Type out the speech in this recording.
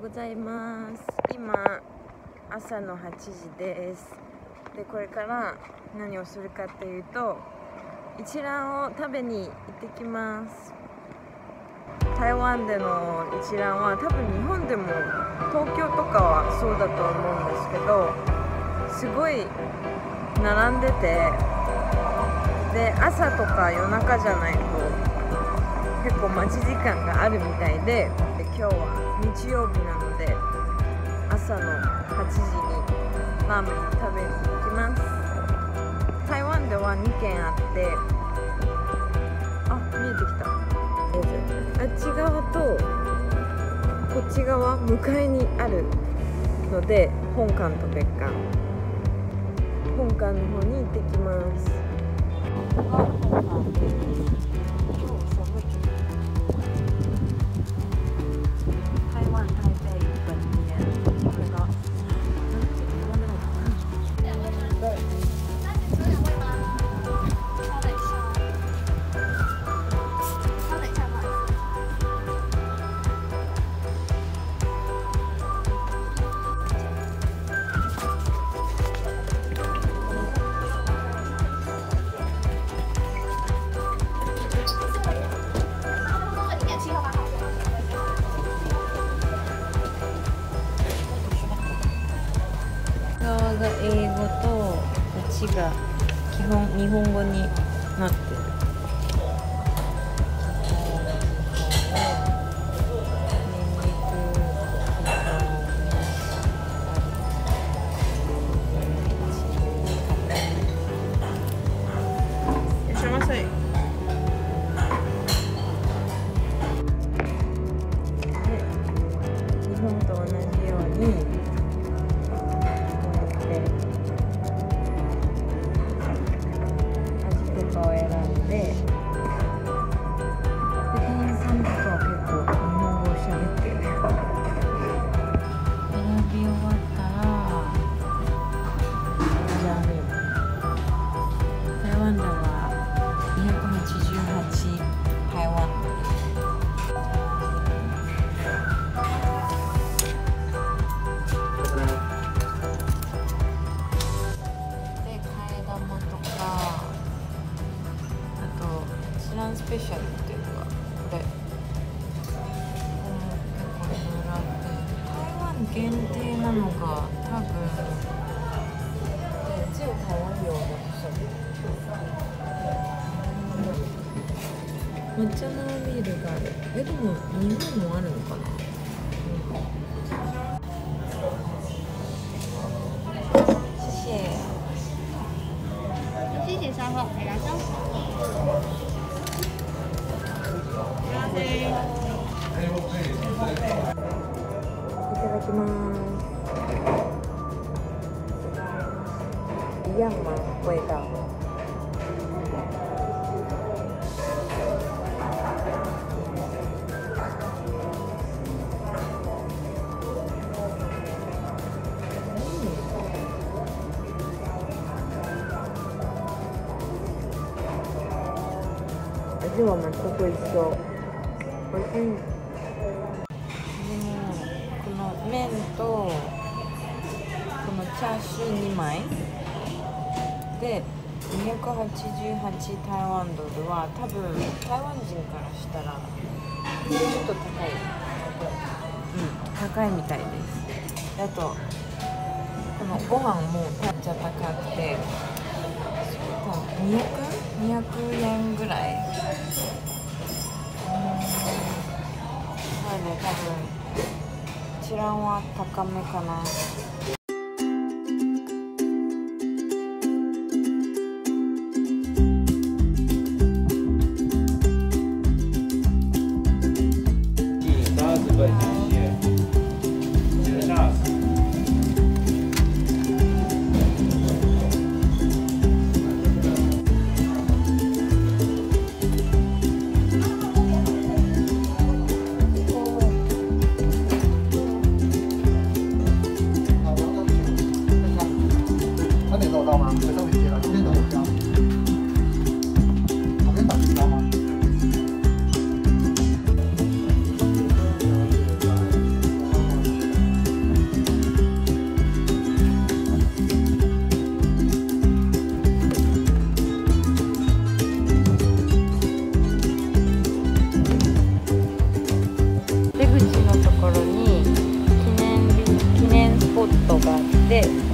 ございます。今朝の8時です。でこれから何をするかっていうと一蘭を食べに行ってきます。台湾での一蘭は多分日本でも東京とかはそうだと思うんですけどすごい並んでてで朝とか夜中じゃないと結構待ち時間があるみたいで今日は日曜日なので朝の8時にラーメン食べに行きます。台湾では2軒あってあ見えてきた。あっち側とこっち側向かいにあるので本館と別館。本館の方に行ってきます。っちが基本日本語になってる。いらっしゃいませ。ンスペシャルっていうのがこれここも結構いろいろあって台湾限定なのが多分で只有台湾有的是什么抹茶のビールがある。えでも日本もあるのかな、谢谢谢谢稍后，来收。いただきます。一样吗？味道？味は全く一緒。美味しい。麺とこのチャーシュー2枚。で288台湾ドルは多分台湾人からしたらちょっと高い。うん高いみたいです。あとこのご飯もめっちゃ高くて 200?200 円ぐらい。うん。なので多分。こちらは高めかな。day.